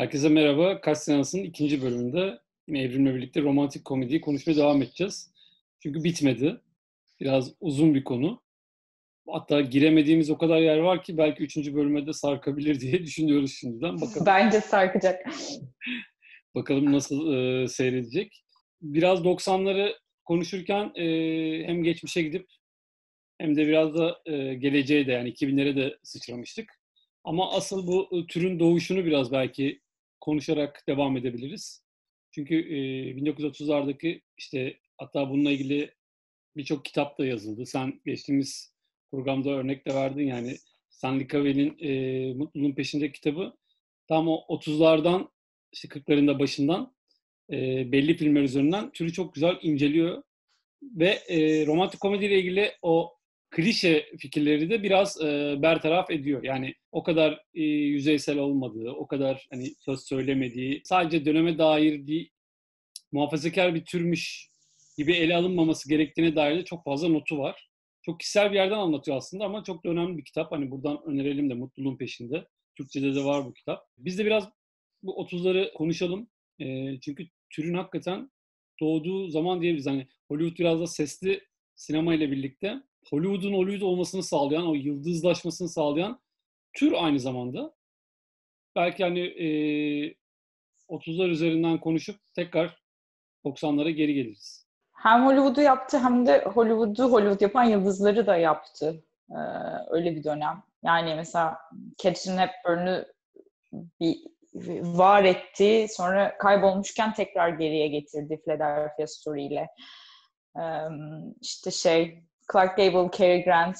Herkese merhaba. Kaç Seans'ın ikinci bölümünde yine Evrim'le birlikte romantik komediyi konuşmaya devam edeceğiz. Çünkü bitmedi. Biraz uzun bir konu. Hatta giremediğimiz o kadar yer var ki belki üçüncü bölüme de sarkabilir diye düşünüyoruz şimdiden. Bakalım. Bence sarkacak. Bakalım nasıl e, seyredecek. Biraz 90'ları konuşurken e, hem geçmişe gidip hem de biraz da e, geleceğe de yani 2000'lere de sıçramıştık. Ama asıl bu ıı, türün doğuşunu biraz belki konuşarak devam edebiliriz. Çünkü e, 1930'lardaki işte hatta bununla ilgili birçok kitap da yazıldı. Sen geçtiğimiz programda örnek de verdin yani Stanley Cavell'in e, Mutluluğun Peşinde kitabı tam o 30'lardan işte 40'larında başından e, belli filmler üzerinden türü çok güzel inceliyor. Ve e, romantik komediyle ilgili o klişe fikirleri de biraz e, bertaraf ediyor. Yani o kadar e, yüzeysel olmadığı, o kadar hani söz söylemediği, sadece döneme dair bir muhafazakar bir türmüş gibi ele alınmaması gerektiğine dair de çok fazla notu var. Çok kişisel bir yerden anlatıyor aslında ama çok da önemli bir kitap. Hani buradan önerelim de Mutluluğun Peşinde. Türkçe'de de var bu kitap. Biz de biraz bu 30'ları konuşalım. E, çünkü türün hakikaten doğduğu zaman diyebiliriz. Hani Hollywood biraz da sesli sinema ile birlikte Hollywood'un Hollywood olmasını sağlayan, o yıldızlaşmasını sağlayan tür aynı zamanda. Belki hani e, 30'lar üzerinden konuşup tekrar 90'lara geri geliriz. Hem Hollywood'u yaptı hem de Hollywood'u Hollywood yapan yıldızları da yaptı. Ee, öyle bir dönem. Yani mesela Catherine Hepburn'u bir var etti. Sonra kaybolmuşken tekrar geriye getirdi Philadelphia Story ile. Ee, işte şey Clark Gable, Cary Grant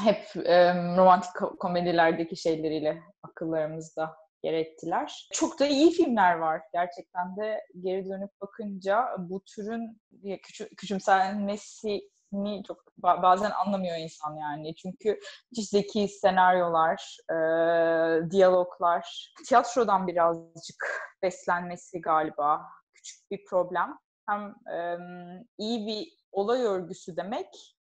hep e, romantik komedilerdeki şeyleriyle akıllarımızda yer ettiler. Çok da iyi filmler var. Gerçekten de geri dönüp bakınca bu türün küçü, küçümsenmesini çok bazen anlamıyor insan yani. Çünkü hiç zeki senaryolar, e, diyaloglar, tiyatrodan birazcık beslenmesi galiba küçük bir problem. Hem e, iyi bir olay örgüsü demek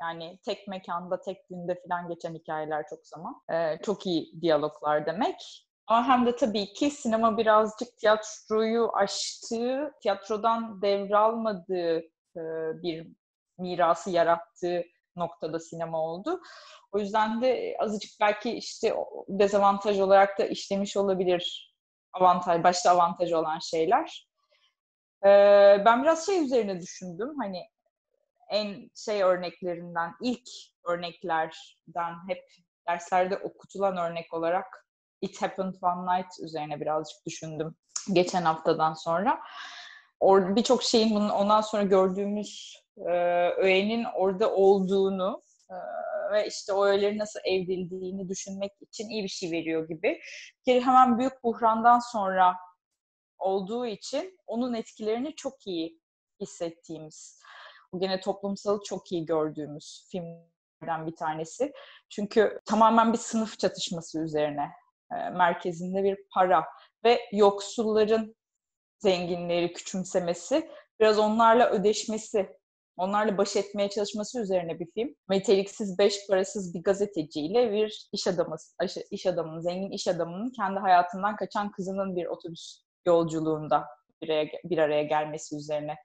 yani tek mekanda, tek günde falan geçen hikayeler çok zaman. Ee, çok iyi diyaloglar demek. Ama hem de tabii ki sinema birazcık tiyatroyu aştığı, tiyatrodan devralmadığı e, bir mirası yarattığı noktada sinema oldu. O yüzden de azıcık belki işte dezavantaj olarak da işlemiş olabilir avantaj, başta avantaj olan şeyler. Ee, ben biraz şey üzerine düşündüm. Hani en şey örneklerinden, ilk örneklerden hep derslerde okutulan örnek olarak It Happened One Night üzerine birazcık düşündüm geçen haftadan sonra. Orada birçok şeyin bunun ondan sonra gördüğümüz e, öğenin orada olduğunu e, ve işte o öğeleri nasıl evrildiğini düşünmek için iyi bir şey veriyor gibi. Bir hemen büyük buhrandan sonra olduğu için onun etkilerini çok iyi hissettiğimiz bu gene toplumsal çok iyi gördüğümüz filmlerden bir tanesi. Çünkü tamamen bir sınıf çatışması üzerine. E, merkezinde bir para ve yoksulların zenginleri küçümsemesi, biraz onlarla ödeşmesi, onlarla baş etmeye çalışması üzerine bir film. Meteliksiz, beş parasız bir gazeteciyle bir iş adamı, iş adamının, zengin iş adamının kendi hayatından kaçan kızının bir otobüs yolculuğunda bir araya, bir araya gelmesi üzerine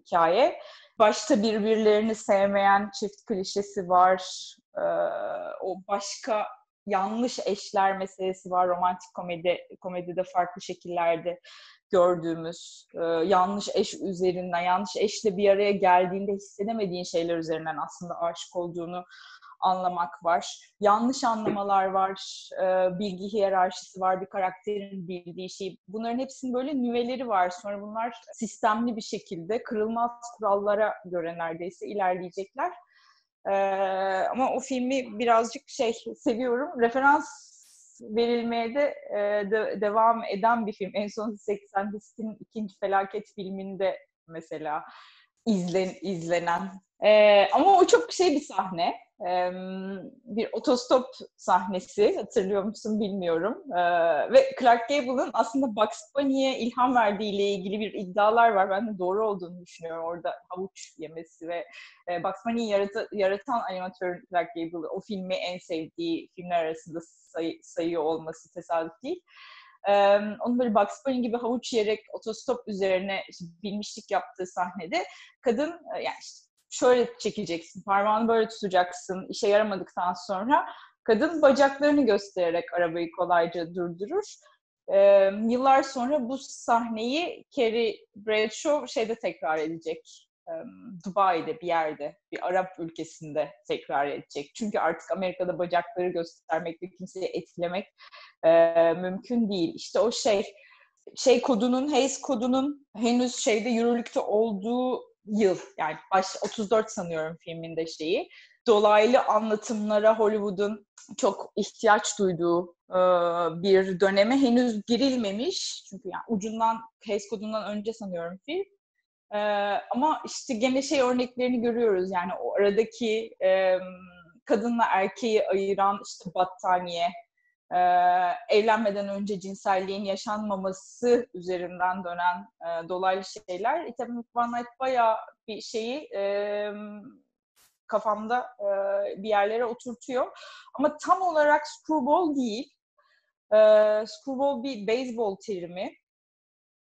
hikaye. Başta birbirlerini sevmeyen çift klişesi var. Ee, o başka yanlış eşler meselesi var. Romantik komedi komedide farklı şekillerde gördüğümüz e, yanlış eş üzerinden, yanlış eşle bir araya geldiğinde hissedemediğin şeyler üzerinden aslında aşık olduğunu anlamak var. Yanlış anlamalar var, e, bilgi hiyerarşisi var, bir karakterin bildiği şey. Bunların hepsinin böyle nüveleri var. Sonra bunlar sistemli bir şekilde kırılmaz kurallara göre neredeyse ilerleyecekler. E, ama o filmi birazcık şey seviyorum. Referans verilmeye de, e, de devam eden bir film. En son 80'lerin ikinci felaket filminde mesela izlen, izlenen. E, ama o çok şey bir sahne bir otostop sahnesi hatırlıyor musun bilmiyorum. Ve Clark Gable'ın aslında Bugs Bunny'e ilham verdiğiyle ilgili bir iddialar var. Ben de doğru olduğunu düşünüyorum orada havuç yemesi ve Bugs Bunny'yi yaratan, animatör Clark Gable o filmi en sevdiği filmler arasında say, sayıyor olması tesadüf değil. Ee, onun böyle Bugs Bunny gibi havuç yiyerek otostop üzerine işte bilmişlik yaptığı sahnede kadın e, yani işte şöyle çekeceksin, parmağını böyle tutacaksın, işe yaramadıktan sonra kadın bacaklarını göstererek arabayı kolayca durdurur. Ee, yıllar sonra bu sahneyi Carrie Bradshaw şeyde tekrar edecek. Dubai'de bir yerde, bir Arap ülkesinde tekrar edecek. Çünkü artık Amerika'da bacakları göstermek ve kimseyi etkilemek e, mümkün değil. İşte o şey, şey kodunun, Hayes kodunun henüz şeyde yürürlükte olduğu yıl, yani baş 34 sanıyorum filminde şeyi. Dolaylı anlatımlara Hollywood'un çok ihtiyaç duyduğu e, bir döneme henüz girilmemiş. Çünkü yani ucundan, Hayes kodundan önce sanıyorum film. E, ama işte gene şey örneklerini görüyoruz. Yani o aradaki e, kadınla erkeği ayıran işte battaniye, e, evlenmeden önce cinselliğin yaşanmaması üzerinden dönen e, dolaylı şeyler. Ethan Van Knight bayağı bir şeyi e, kafamda e, bir yerlere oturtuyor. Ama tam olarak screwball değil. E, screwball bir beyzbol terimi.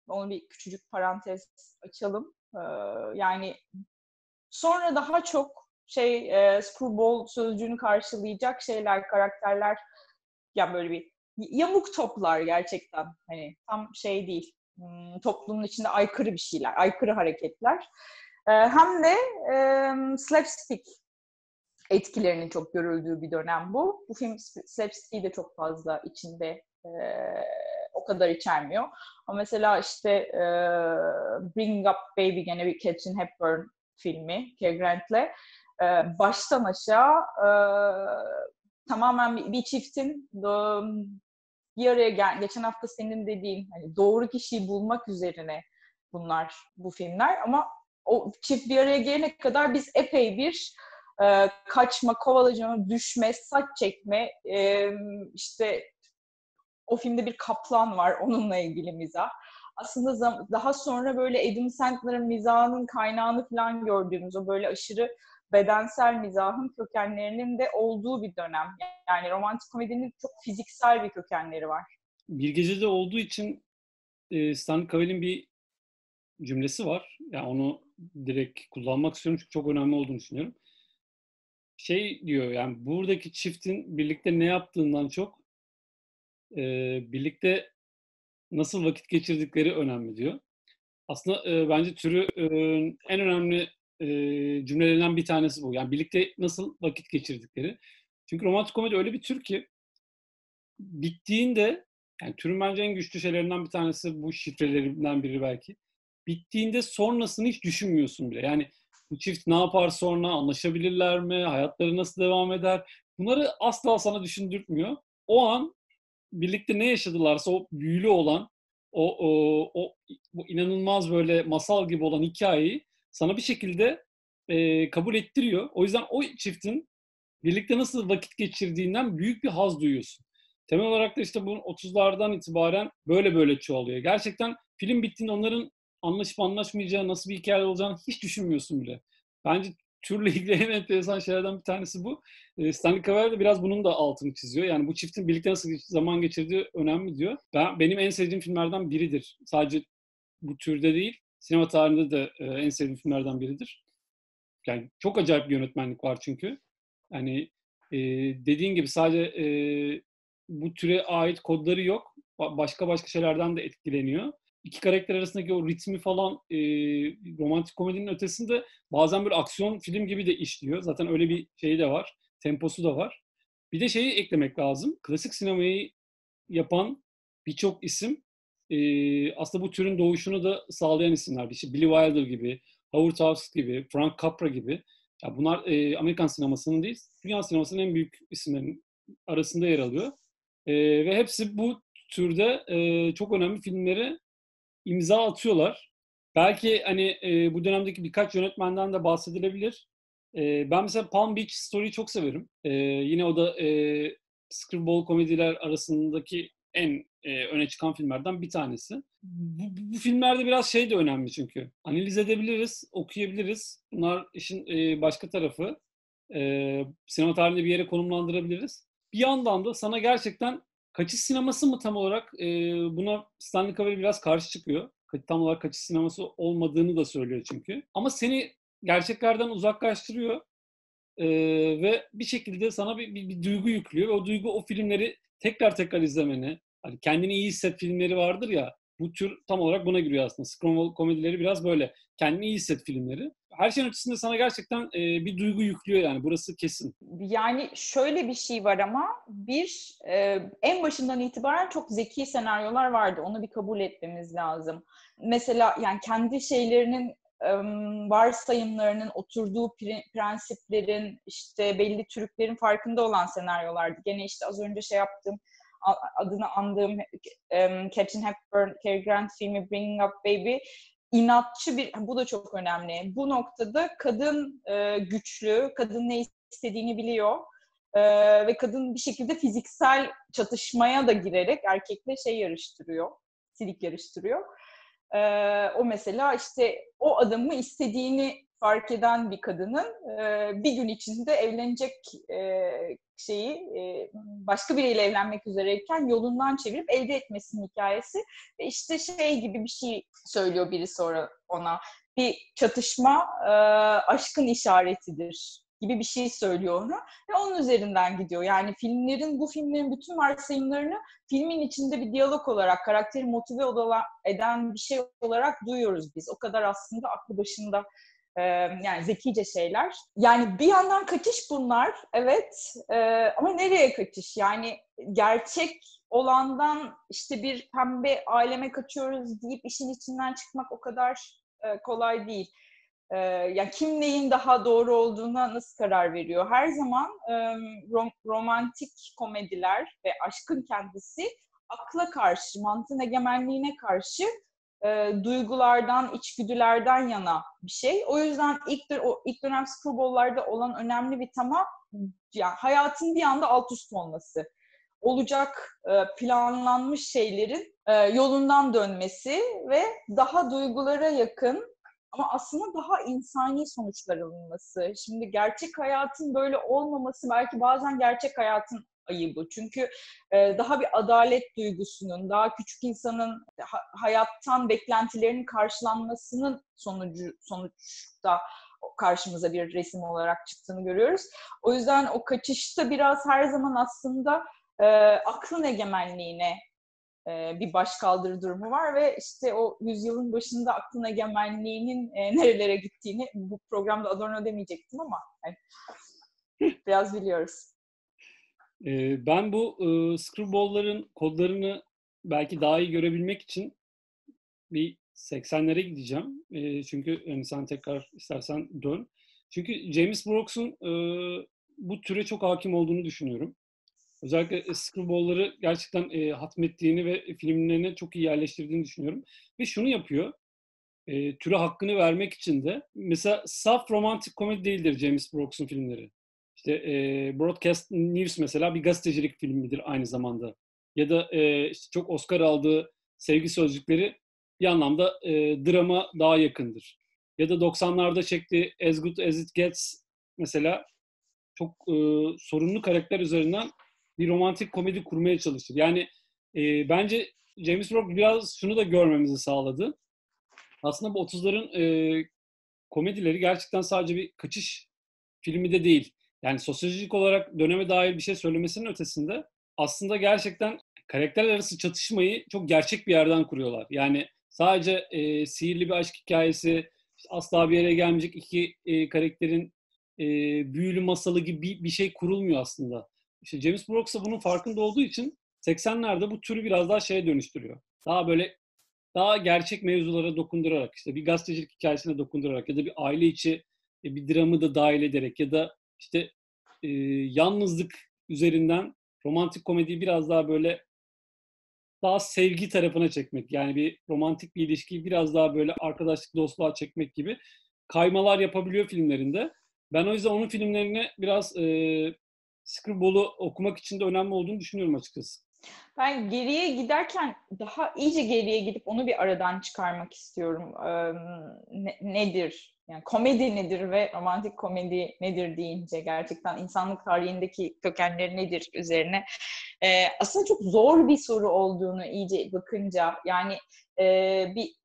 Onu bir küçücük parantez açalım. E, yani sonra daha çok şey e, screwball sözcüğünü karşılayacak şeyler, karakterler yani böyle bir yamuk toplar gerçekten. Hani tam şey değil. Toplumun içinde aykırı bir şeyler, aykırı hareketler. Hem de slapstick etkilerinin çok görüldüğü bir dönem bu. Bu film slapstick'i de çok fazla içinde o kadar içermiyor. Ama mesela işte Bring Up Baby gene bir Catherine Hepburn filmi Cary Grant'le baştan aşağı tamamen bir, çiftin bir araya gel geçen hafta senin dediğin hani doğru kişiyi bulmak üzerine bunlar bu filmler ama o çift bir araya gelene kadar biz epey bir e, kaçma, kovalacama, düşme, saç çekme e, işte o filmde bir kaplan var onunla ilgili mizah. Aslında daha sonra böyle Adam Sandler'ın mizahının kaynağını falan gördüğümüz o böyle aşırı bedensel mizahın kökenlerinin de olduğu bir dönem. Yani romantik komedinin çok fiziksel bir kökenleri var. Bir gecede olduğu için e, Stanley Cavell'in bir cümlesi var. Yani onu direkt kullanmak istiyorum çünkü çok önemli olduğunu düşünüyorum. Şey diyor yani buradaki çiftin birlikte ne yaptığından çok e, birlikte nasıl vakit geçirdikleri önemli diyor. Aslında e, bence türü e, en önemli e, cümlelerinden bir tanesi bu. Yani birlikte nasıl vakit geçirdikleri. Çünkü romantik komedi öyle bir tür ki bittiğinde yani türün bence en güçlü şeylerinden bir tanesi bu şifrelerinden biri belki. Bittiğinde sonrasını hiç düşünmüyorsun bile. Yani bu çift ne yapar sonra, anlaşabilirler mi, hayatları nasıl devam eder? Bunları asla sana düşündürtmüyor. O an birlikte ne yaşadılarsa o büyülü olan, o, o, o bu inanılmaz böyle masal gibi olan hikayeyi sana bir şekilde e, kabul ettiriyor. O yüzden o çiftin birlikte nasıl vakit geçirdiğinden büyük bir haz duyuyorsun. Temel olarak da işte bu 30'lardan itibaren böyle böyle çoğalıyor. Gerçekten film bittiğinde onların anlaşıp anlaşmayacağı, nasıl bir hikaye olacağını hiç düşünmüyorsun bile. Bence türle ilgili en enteresan şeylerden bir tanesi bu. Stanley Cavell de biraz bunun da altını çiziyor. Yani bu çiftin birlikte nasıl zaman geçirdiği önemli diyor. Ben Benim en sevdiğim filmlerden biridir. Sadece bu türde değil, sinema tarihinde de e, en sevdiğim filmlerden biridir. Yani çok acayip bir yönetmenlik var çünkü. Yani e, dediğin gibi sadece e, bu türe ait kodları yok. Başka başka şeylerden de etkileniyor. İki karakter arasındaki o ritmi falan e, romantik komedinin ötesinde bazen böyle aksiyon film gibi de işliyor. Zaten öyle bir şeyi de var. Temposu da var. Bir de şeyi eklemek lazım. Klasik sinemayı yapan birçok isim e, aslında bu türün doğuşunu da sağlayan isimler. İşte Billy Wilder gibi, Howard Hawks gibi, Frank Capra gibi. Ya bunlar e, Amerikan sinemasının değil, dünya sinemasının en büyük isimlerin arasında yer alıyor. E, ve hepsi bu türde e, çok önemli filmleri imza atıyorlar. Belki hani e, bu dönemdeki birkaç yönetmenden de bahsedilebilir. E, ben mesela Palm Beach Story'yi çok severim. E, yine o da e, screwball komediler arasındaki en e, öne çıkan filmlerden bir tanesi. Bu, bu filmlerde biraz şey de önemli çünkü. Analiz edebiliriz, okuyabiliriz. Bunlar işin e, başka tarafı. E, sinema tarihinde bir yere konumlandırabiliriz. Bir yandan da sana gerçekten kaçış sineması mı tam olarak? E, buna Stanley Cavell biraz karşı çıkıyor. Tam olarak kaçış sineması olmadığını da söylüyor çünkü. Ama seni gerçeklerden uzaklaştırıyor. E, ve bir şekilde sana bir, bir, bir duygu yüklüyor ve o duygu o filmleri tekrar tekrar izlemeni, hani kendini iyi hisset filmleri vardır ya, bu tür tam olarak buna giriyor aslında. Screwball komedileri biraz böyle. Kendini iyi hisset filmleri. Her şeyin ötesinde sana gerçekten e, bir duygu yüklüyor yani. Burası kesin. Yani şöyle bir şey var ama bir e, en başından itibaren çok zeki senaryolar vardı. Onu bir kabul etmemiz lazım. Mesela yani kendi şeylerinin varsayımlarının oturduğu prensiplerin işte belli trüklerin farkında olan senaryolardı. Gene işte az önce şey yaptığım adını andığım um, Catherine Hepburn, Cary Grant filmi Bringing Up Baby inatçı bir, bu da çok önemli. Bu noktada kadın e, güçlü, kadın ne istediğini biliyor e, ve kadın bir şekilde fiziksel çatışmaya da girerek erkekle şey yarıştırıyor, silik yarıştırıyor. E, o mesela işte o adamı istediğini fark eden bir kadının e, bir gün içinde evlenecek e, şeyi e, başka biriyle evlenmek üzereyken yolundan çevirip elde etmesinin hikayesi. Ve işte şey gibi bir şey söylüyor biri sonra ona. Bir çatışma e, aşkın işaretidir gibi bir şey söylüyor ona ve onun üzerinden gidiyor. Yani filmlerin, bu filmlerin bütün varsayımlarını filmin içinde bir diyalog olarak, karakteri motive eden bir şey olarak duyuyoruz biz. O kadar aslında aklı başında yani zekice şeyler. Yani bir yandan kaçış bunlar, evet. ama nereye kaçış? Yani gerçek olandan işte bir pembe aileme kaçıyoruz deyip işin içinden çıkmak o kadar kolay değil. Yani kim neyin daha doğru olduğuna nasıl karar veriyor? Her zaman romantik komediler ve aşkın kendisi akla karşı, mantığın egemenliğine karşı e, duygulardan, içgüdülerden yana bir şey. O yüzden ilk, o ilk dönem screwball'larda olan önemli bir tema yani hayatın bir anda alt üst olması. Olacak e, planlanmış şeylerin e, yolundan dönmesi ve daha duygulara yakın ama aslında daha insani sonuçlar alınması. Şimdi gerçek hayatın böyle olmaması belki bazen gerçek hayatın ayıbı. Çünkü e, daha bir adalet duygusunun, daha küçük insanın ha, hayattan beklentilerinin karşılanmasının sonucu sonuçta karşımıza bir resim olarak çıktığını görüyoruz. O yüzden o kaçışta biraz her zaman aslında e, aklın egemenliğine e, bir başkaldırı durumu var ve işte o yüzyılın başında aklın egemenliğinin e, nerelere gittiğini bu programda Adorno demeyecektim ama yani, biraz biliyoruz. E, ben bu e, screwball'ların kodlarını belki daha iyi görebilmek için bir 80'lere gideceğim. E, çünkü yani sen tekrar istersen dön. Çünkü James Brooks'un e, bu türe çok hakim olduğunu düşünüyorum. Özellikle screwball'ları gerçekten e, hatmettiğini ve filmlerine çok iyi yerleştirdiğini düşünüyorum. Ve şunu yapıyor. E, türe hakkını vermek için de mesela saf romantik komedi değildir James Brooks'un filmleri. İşte e, Broadcast News mesela bir gazetecilik filmidir aynı zamanda. Ya da e, işte çok Oscar aldığı Sevgi Sözcükleri bir anlamda e, drama daha yakındır. Ya da 90'larda çektiği As Good As It Gets mesela çok e, sorunlu karakter üzerinden bir romantik komedi kurmaya çalışır. Yani e, bence James Brock biraz şunu da görmemizi sağladı. Aslında bu 30'ların e, komedileri gerçekten sadece bir kaçış filmi de değil. Yani sosyolojik olarak döneme dair bir şey söylemesinin ötesinde aslında gerçekten karakterler arası çatışmayı çok gerçek bir yerden kuruyorlar. Yani sadece e, sihirli bir aşk hikayesi, asla bir yere gelmeyecek iki e, karakterin e, büyülü masalı gibi bir, bir şey kurulmuyor aslında. İşte James Brooks bunun farkında olduğu için 80'lerde bu türü biraz daha şeye dönüştürüyor. Daha böyle daha gerçek mevzulara dokundurarak, işte bir gazetecilik hikayesine dokundurarak ya da bir aile içi e, bir dramı da dahil ederek ya da işte e, yalnızlık üzerinden romantik komediyi biraz daha böyle daha sevgi tarafına çekmek. Yani bir romantik bir ilişkiyi biraz daha böyle arkadaşlık, dostluğa çekmek gibi kaymalar yapabiliyor filmlerinde. Ben o yüzden onun filmlerini biraz e, Screwball'u okumak için de önemli olduğunu düşünüyorum açıkçası. Ben geriye giderken daha iyice geriye gidip onu bir aradan çıkarmak istiyorum. Ee, ne, nedir yani komedi nedir ve romantik komedi nedir deyince gerçekten insanlık tarihindeki kökenleri nedir üzerine e, aslında çok zor bir soru olduğunu iyice bakınca yani e, bir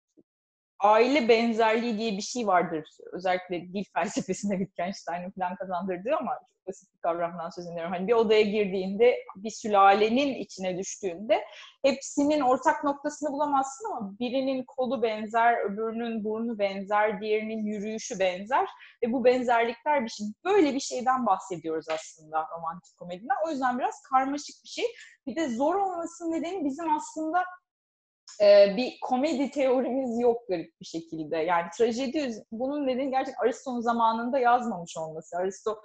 aile benzerliği diye bir şey vardır. Özellikle dil felsefesinde Wittgenstein'in falan kazandırdığı ama çok basit bir kavramdan söz ediyorum. Hani bir odaya girdiğinde, bir sülalenin içine düştüğünde hepsinin ortak noktasını bulamazsın ama birinin kolu benzer, öbürünün burnu benzer, diğerinin yürüyüşü benzer ve bu benzerlikler bir şey. Böyle bir şeyden bahsediyoruz aslında romantik komediden. O yüzden biraz karmaşık bir şey. Bir de zor olmasının nedeni bizim aslında e, bir komedi teorimiz yok garip bir şekilde. Yani trajedi bunun nedeni gerçekten Aristo'nun zamanında yazmamış olması. Aristo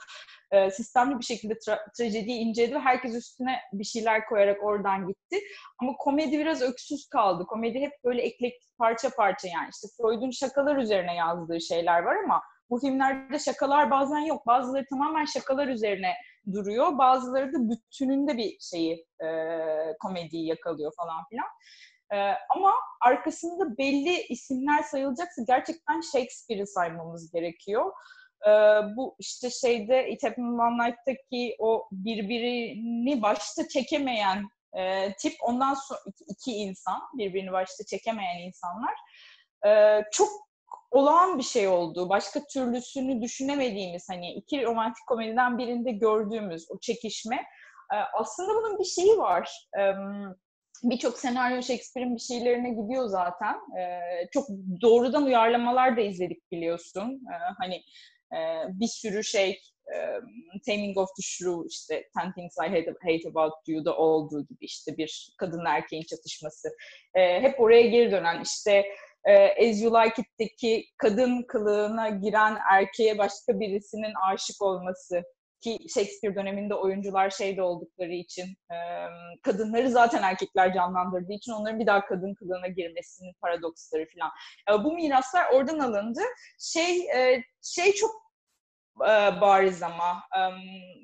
e, sistemli bir şekilde tra- trajediyi inceledi ve herkes üstüne bir şeyler koyarak oradan gitti. Ama komedi biraz öksüz kaldı. Komedi hep böyle eklektik parça parça yani. işte Freud'un şakalar üzerine yazdığı şeyler var ama bu filmlerde şakalar bazen yok. Bazıları tamamen şakalar üzerine duruyor. Bazıları da bütününde bir şeyi e, komediyi yakalıyor falan filan. Ee, ama arkasında belli isimler sayılacaksa gerçekten Shakespeare'i saymamız gerekiyor. Ee, bu işte şeyde It Happened One Night'taki o birbirini başta çekemeyen e, tip ondan sonra iki, iki insan birbirini başta çekemeyen insanlar e, çok olağan bir şey oldu. Başka türlüsünü düşünemediğimiz hani iki romantik komediden birinde gördüğümüz o çekişme e, aslında bunun bir şeyi var. E, birçok senaryo Shakespeare'in bir şeylerine gidiyor zaten. E, çok doğrudan uyarlamalar da izledik biliyorsun. E, hani e, bir sürü şey e, Taming of the Shrew, işte Ten Things I Hate, Hate About You'da olduğu gibi işte bir kadın erkeğin çatışması. E, hep oraya geri dönen işte e, As You Like It'teki kadın kılığına giren erkeğe başka birisinin aşık olması ki Shakespeare döneminde oyuncular şeyde oldukları için kadınları zaten erkekler canlandırdığı için onların bir daha kadın kılığına girmesinin paradoksları falan. bu miraslar oradan alındı. Şey şey çok bariz ama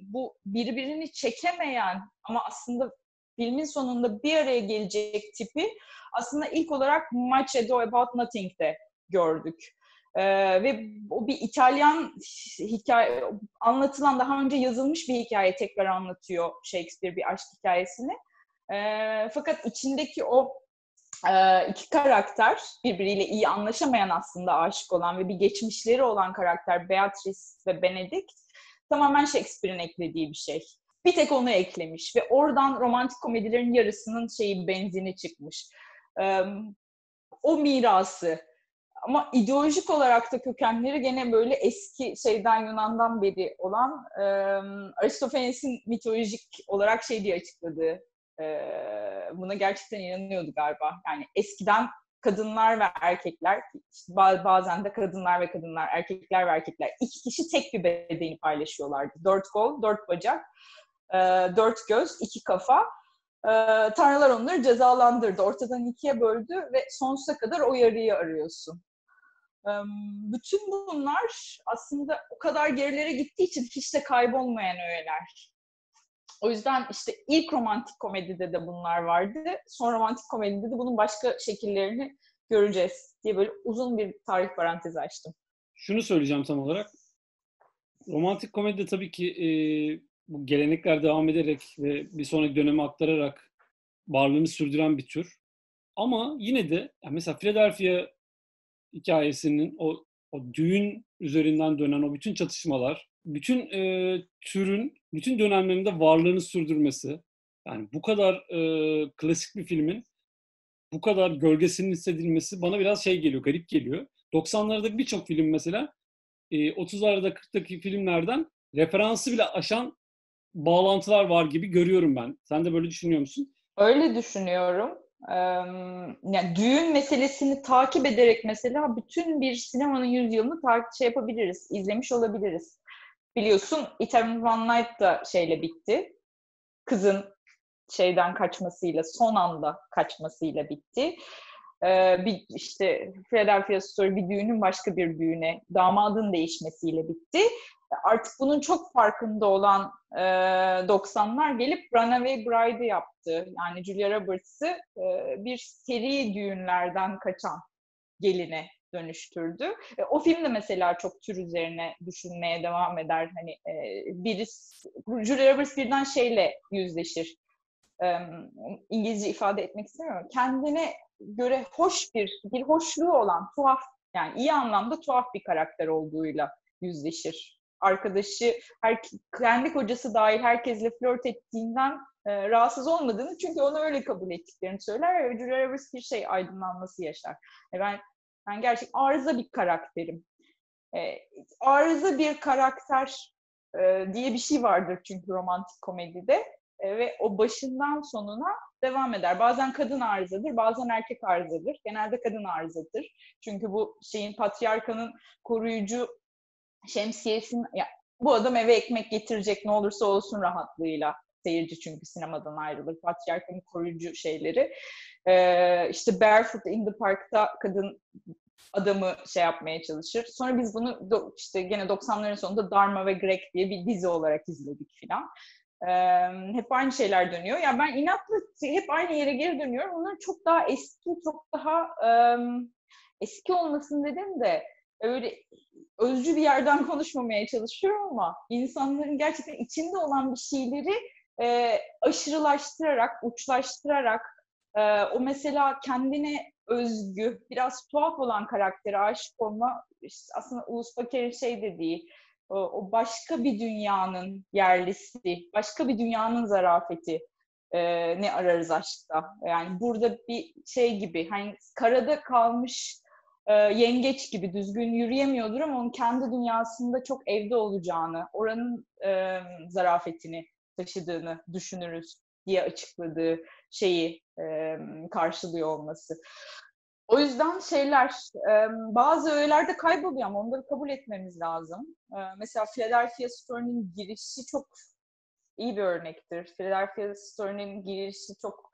bu birbirini çekemeyen ama aslında filmin sonunda bir araya gelecek tipi aslında ilk olarak Much Ado About Nothing'de gördük. Ee, ve o bir İtalyan hikaye anlatılan daha önce yazılmış bir hikaye tekrar anlatıyor Shakespeare bir aşk hikayesini. Ee, fakat içindeki o e, iki karakter birbiriyle iyi anlaşamayan aslında aşık olan ve bir geçmişleri olan karakter Beatrice ve Benedict tamamen Shakespeare'in eklediği bir şey. Bir tek onu eklemiş ve oradan romantik komedilerin yarısının şeyi benzini çıkmış. Ee, o mirası ama ideolojik olarak da kökenleri gene böyle eski şeyden Yunan'dan beri olan e, Aristofanes'in mitolojik olarak şey diye açıkladığı e, buna gerçekten inanıyordu galiba. Yani eskiden kadınlar ve erkekler işte bazen de kadınlar ve kadınlar, erkekler ve erkekler iki kişi tek bir bedeni paylaşıyorlardı. Dört kol, dört bacak, e, dört göz, iki kafa. E, tanrılar onları cezalandırdı. Ortadan ikiye böldü ve sonsuza kadar o yarıyı arıyorsun. Bütün bunlar aslında o kadar gerilere gittiği için hiç de kaybolmayan öğeler. O yüzden işte ilk romantik komedide de bunlar vardı. Son romantik komedide de bunun başka şekillerini göreceğiz diye böyle uzun bir tarih parantezi açtım. Şunu söyleyeceğim tam olarak. Romantik komedide tabii ki e, bu gelenekler devam ederek ve bir sonraki döneme aktararak varlığını sürdüren bir tür. Ama yine de mesela Philadelphia hikayesinin o, o düğün üzerinden dönen o bütün çatışmalar, bütün e, türün, bütün dönemlerinde varlığını sürdürmesi, yani bu kadar e, klasik bir filmin bu kadar gölgesinin hissedilmesi bana biraz şey geliyor, garip geliyor. 90'lardaki birçok film mesela e, 30'larda 40'taki filmlerden referansı bile aşan bağlantılar var gibi görüyorum ben. Sen de böyle düşünüyor musun? Öyle düşünüyorum yani düğün meselesini takip ederek mesela bütün bir sinemanın yüzyılını takip şey yapabiliriz, izlemiş olabiliriz. Biliyorsun Eternal One Night da şeyle bitti. Kızın şeyden kaçmasıyla, son anda kaçmasıyla bitti. Ee, bir işte Philadelphia Story bir düğünün başka bir düğüne, damadın değişmesiyle bitti artık bunun çok farkında olan e, 90'lar gelip Runaway Bride'ı yaptı. Yani Julia Roberts'ı e, bir seri düğünlerden kaçan geline dönüştürdü. E, o film de mesela çok tür üzerine düşünmeye devam eder. Hani e, birisi Julia Roberts birden şeyle yüzleşir. E, İngilizce ifade etmek istemiyorum. Kendine göre hoş bir, bir hoşluğu olan tuhaf yani iyi anlamda tuhaf bir karakter olduğuyla yüzleşir. Arkadaşı, her, kendi kocası dahil herkesle flört ettiğinden e, rahatsız olmadığını çünkü onu öyle kabul ettiklerini söyler ve Julia Roberts bir şey aydınlanması yaşar. E ben ben gerçekten arıza bir karakterim. E, arıza bir karakter e, diye bir şey vardır çünkü romantik komedide e, ve o başından sonuna devam eder. Bazen kadın arızadır, bazen erkek arızadır. Genelde kadın arızadır. Çünkü bu şeyin patriarkanın koruyucu şemsiyesinin ya, bu adam eve ekmek getirecek ne olursa olsun rahatlığıyla seyirci çünkü sinemadan ayrılır. Patriarkanın koruyucu şeyleri. Ee, işte Barefoot in the Park'ta kadın adamı şey yapmaya çalışır. Sonra biz bunu do, işte gene 90'ların sonunda Dharma ve Greg diye bir dizi olarak izledik filan. Ee, hep aynı şeyler dönüyor. Ya yani ben inatla hep aynı yere geri dönüyorum. Onların çok daha eski, çok daha um, eski olmasın dedim de öyle özcü bir yerden konuşmamaya çalışıyorum ama insanların gerçekten içinde olan bir şeyleri e, aşırılaştırarak, uçlaştırarak e, o mesela kendine özgü, biraz tuhaf olan karaktere aşık olma işte aslında Ulus Baker'in şey dediği o, o başka bir dünyanın yerlisi, başka bir dünyanın zarafeti e, ne ararız aşkta. Yani burada bir şey gibi hani karada kalmış e, yengeç gibi düzgün yürüyemiyordur ama onun kendi dünyasında çok evde olacağını, oranın e, zarafetini taşıdığını düşünürüz diye açıkladığı şeyi e, karşılıyor olması. O yüzden şeyler e, bazı öğelerde kayboluyor ama onları kabul etmemiz lazım. E, mesela Philadelphia Story'nin girişi çok iyi bir örnektir. Philadelphia Story'nin girişi çok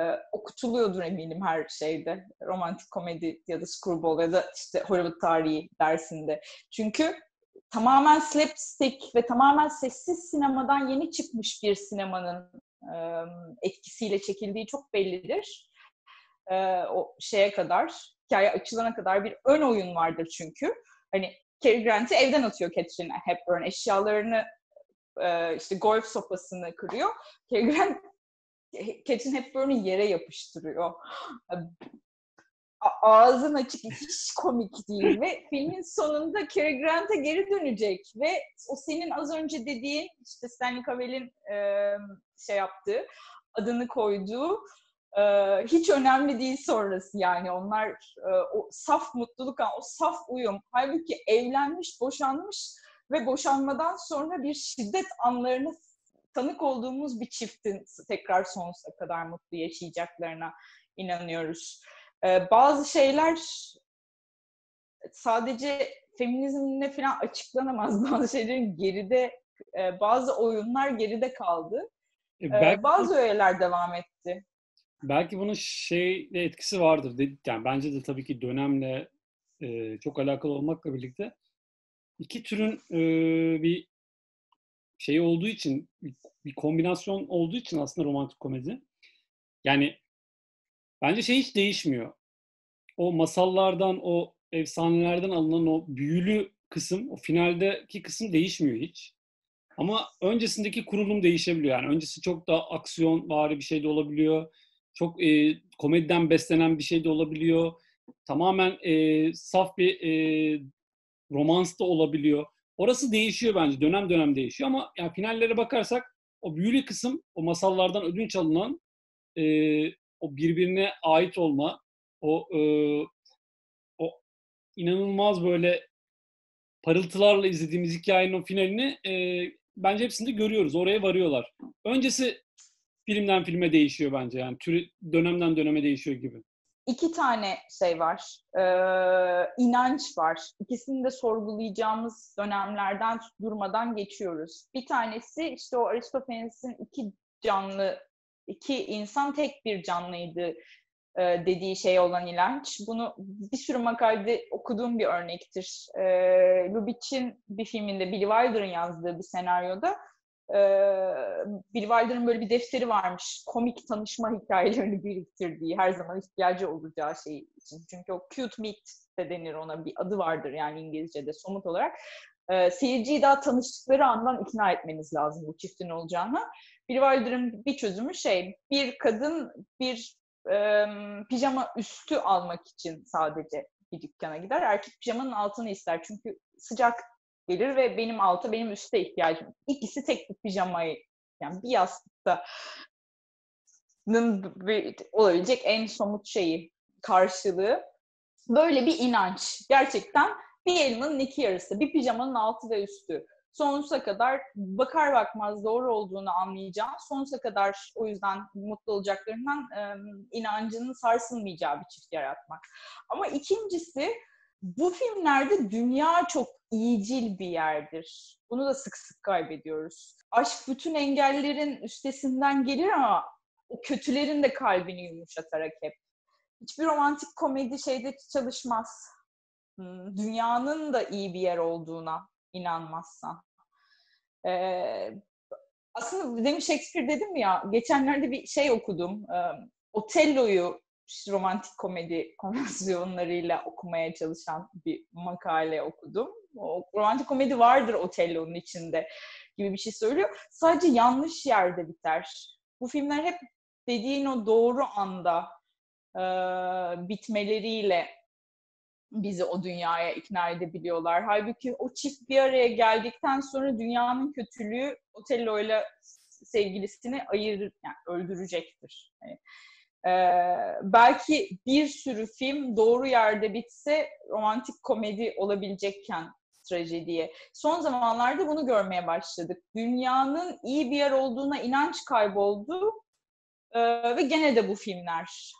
e, okutuluyordur eminim her şeyde. Romantik komedi ya da screwball ya da işte Hollywood tarihi dersinde. Çünkü tamamen slapstick ve tamamen sessiz sinemadan yeni çıkmış bir sinemanın e, etkisiyle çekildiği çok bellidir. E, o şeye kadar, hikaye açılana kadar bir ön oyun vardır çünkü. Hani Cary Grant'i evden atıyor Catherine Hepburn. Eşyalarını işte golf sopasını kırıyor. Cary Grant Catherine Hepburn'u yere yapıştırıyor. Ağzın açık hiç komik değil ve filmin sonunda Cary Grant'a geri dönecek ve o senin az önce dediğin işte Stanley Cavell'in şey yaptığı adını koyduğu hiç önemli değil sonrası yani. Onlar o saf mutluluk o saf uyum. Halbuki evlenmiş boşanmış ve boşanmadan sonra bir şiddet anlarını tanık olduğumuz bir çiftin tekrar sonsuza kadar mutlu yaşayacaklarına inanıyoruz. Ee, bazı şeyler sadece feminizmle falan açıklanamaz. Bazı şeylerin geride, e, bazı oyunlar geride kaldı. E, ee, belki, bazı öğeler devam etti. Belki bunun şeyle etkisi vardır. Yani bence de tabii ki dönemle e, çok alakalı olmakla birlikte iki türün e, bir şey olduğu için bir kombinasyon olduğu için aslında romantik komedi. Yani Bence şey hiç değişmiyor. O masallardan, o efsanelerden alınan o büyülü kısım, o finaldeki kısım değişmiyor hiç. Ama öncesindeki kurulum değişebiliyor. Yani öncesi çok daha aksiyon vari bir şey de olabiliyor. Çok e, komediden beslenen bir şey de olabiliyor. Tamamen e, saf bir e, romans da olabiliyor. Orası değişiyor bence. Dönem dönem değişiyor ama yani finallere bakarsak o büyülü kısım, o masallardan ödünç alınan e, o birbirine ait olma, o e, o inanılmaz böyle parıltılarla izlediğimiz hikayenin o finalini e, bence hepsinde görüyoruz. Oraya varıyorlar. Öncesi filmden filme değişiyor bence yani. Türü dönemden döneme değişiyor gibi. İki tane şey var. Ee, inanç var. İkisini de sorgulayacağımız dönemlerden durmadan geçiyoruz. Bir tanesi işte o Aristofanes'in iki canlı iki insan tek bir canlıydı e, dediği şey olan ilanç. Bunu bir sürü makalede okuduğum bir örnektir. E, Lubitsch'in bir filminde, Billy Wilder'ın yazdığı bir senaryoda Bill Wilder'ın böyle bir defteri varmış. Komik tanışma hikayelerini biriktirdiği, her zaman ihtiyacı olacağı şey için. Çünkü o cute meet de denir ona bir adı vardır yani İngilizce'de somut olarak. Seyirciyi daha tanıştıkları andan ikna etmeniz lazım bu çiftin olacağını. Bill Wilder'ın bir çözümü şey, bir kadın bir e, pijama üstü almak için sadece bir dükkana gider. Erkek pijamanın altını ister çünkü sıcak gelir ve benim alta, benim üste ihtiyacım. İkisi tek bir pijamayı, yani bir yastıkta olabilecek en somut şeyi, karşılığı. Böyle bir inanç. Gerçekten bir elmanın iki yarısı, bir pijamanın altı ve üstü. Sonsuza kadar bakar bakmaz doğru olduğunu anlayacağım. Sonsuza kadar o yüzden mutlu olacaklarından e, inancının sarsılmayacağı bir çift yaratmak. Ama ikincisi bu filmlerde dünya çok iyicil bir yerdir. Bunu da sık sık kaybediyoruz. Aşk bütün engellerin üstesinden gelir ama o kötülerin de kalbini yumuşatarak hep. Hiçbir romantik komedi şeyde çalışmaz. Hmm, dünyanın da iyi bir yer olduğuna inanmazsan. Ee, aslında demin Shakespeare dedim ya, geçenlerde bir şey okudum. Ee, Otello'yu romantik komedi konvansiyonlarıyla okumaya çalışan bir makale okudum. O, romantik komedi vardır Otello'nun içinde gibi bir şey söylüyor. Sadece yanlış yerde biter. Bu filmler hep dediğin o doğru anda e, bitmeleriyle bizi o dünyaya ikna edebiliyorlar. Halbuki o çift bir araya geldikten sonra dünyanın kötülüğü Otello ile sevgilisini ayır, yani öldürecektir. Yani ee, belki bir sürü film doğru yerde bitse romantik komedi olabilecekken trajediye. Son zamanlarda bunu görmeye başladık. Dünyanın iyi bir yer olduğuna inanç kayboldu ee, ve gene de bu filmler.